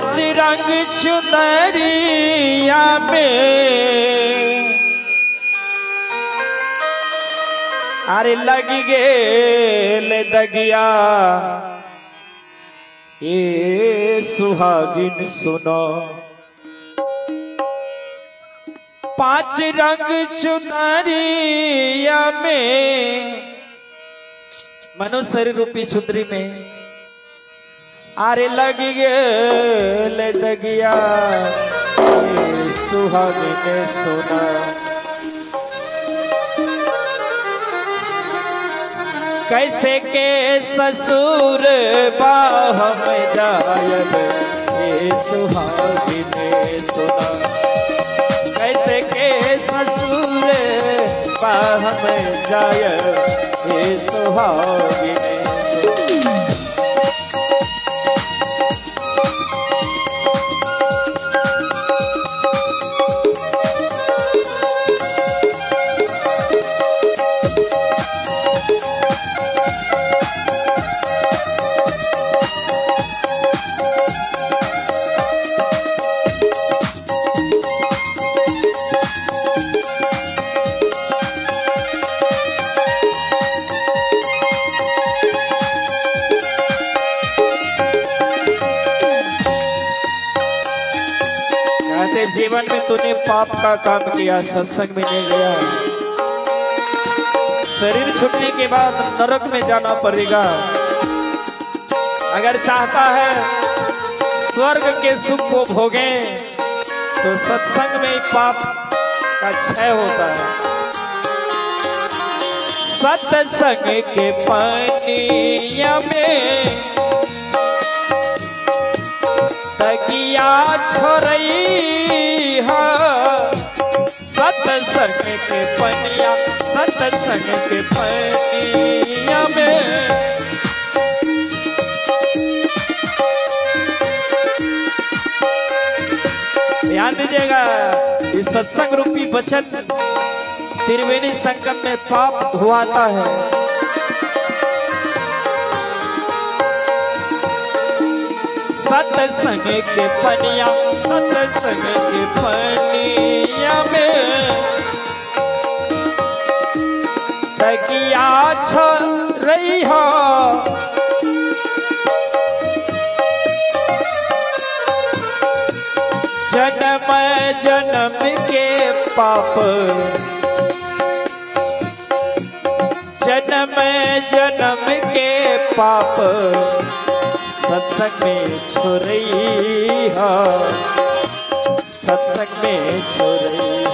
पाँच रंग चुनरिया में अरे लग गेल दगिया। ए सुहागिन सुनो। पाँच रंग चुनरिया में मनुष्य रूपी छुत्री में आरे लग गेल दगिया ए सुहागिन सुना। कैसे के ससुर बाह में जायब, ये सुना। कैसे के ससुर बाह में जायब, ये सुना। कहते तूने पाप का काम किया, सत्संग में नहीं गया। शरीर छूटने के बाद नरक में जाना पड़ेगा। अगर चाहता है स्वर्ग के सुख को भोगे तो सत्संग में पाप का क्षय होता है। सत्संग के पानिया में तकिया छोरई सत्संग के पनिया के पनिया में। ध्यान दीजिएगा, इस सत्संग रूपी वचन त्रिवेणी संगम में पाप धुआता है। सत्संग के पनिया, सत्संग के पनिया। तकिया छ रही हो। जन्म जन्म के पाप। जन्म जन्म के पाप। सत्संग में छोरई है। सत्संग में छोरई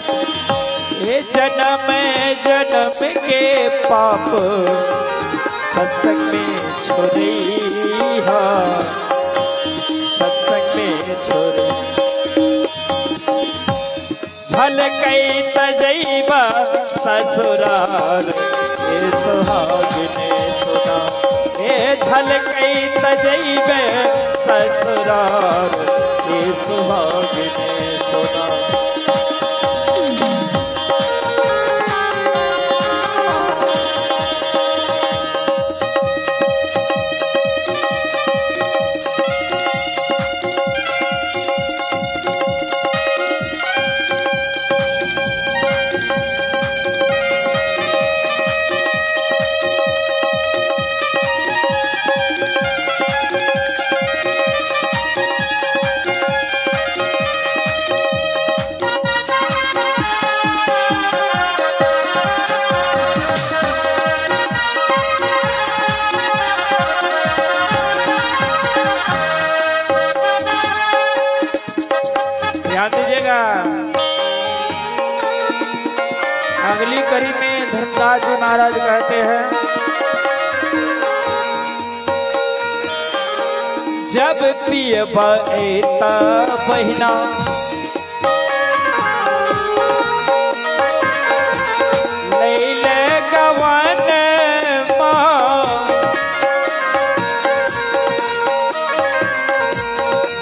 है। जन्म जन्म के पाप, सत्संग में है। सत्संग में छोरई झलकई तजैबा ससुराल ये सुहागिने सुना ए झलकई तजैबे ससुराल ये सुहागिने सुना अगली कड़ी में धर्मदास जी महाराज कहते हैं, जब प्रिय बहिना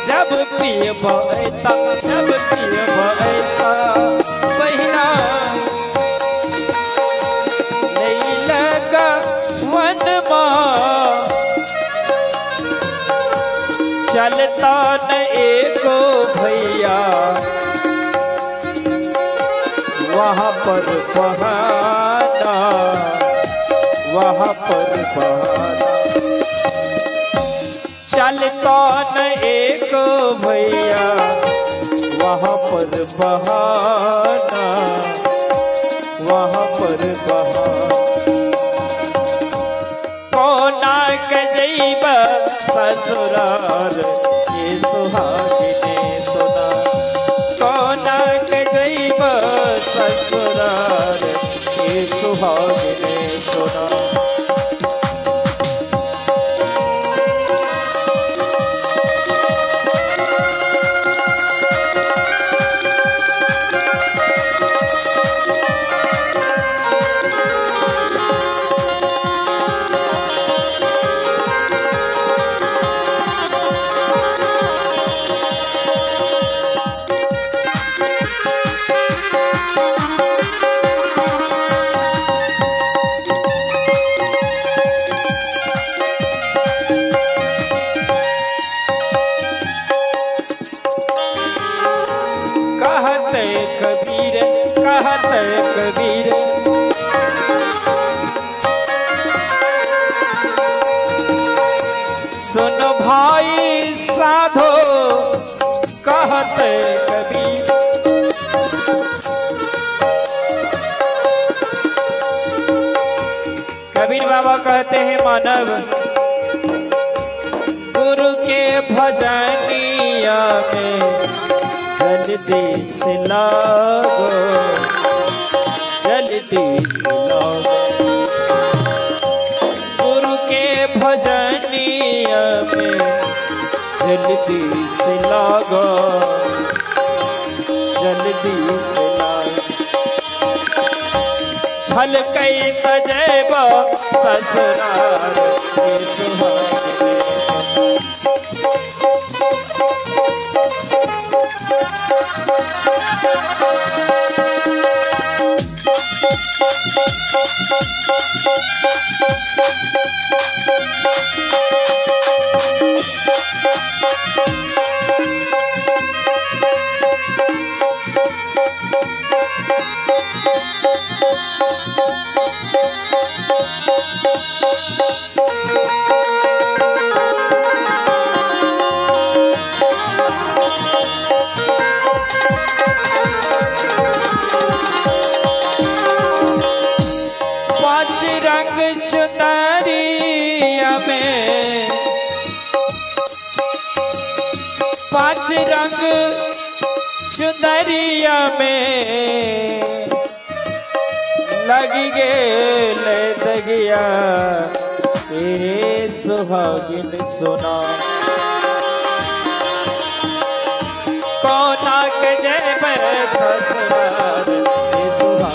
जब प्रिय बता जब चलता न एक भैया वहाँ पर बहाना वहाँ पर बहाना चलता न एको भैया वहाँ पर बहाना वहाँ पर बहाना। कोना गजैब ससुरार ये सुहागिने सुना। कहत कबीर। सुन भाई साधो, कहत कबीर। कबीर बाबा कहते हैं, मानव, गुरु के भजनिया में जल्दी से लागो। लागो गुरु के भजनिया में जल्दी से लागो जल्दी से छल कई तजेब ससुराल के सुहागिने चुनरिया में लग गेल दगिया। ए सुहागिन सुना। कौन के जय ससुराल?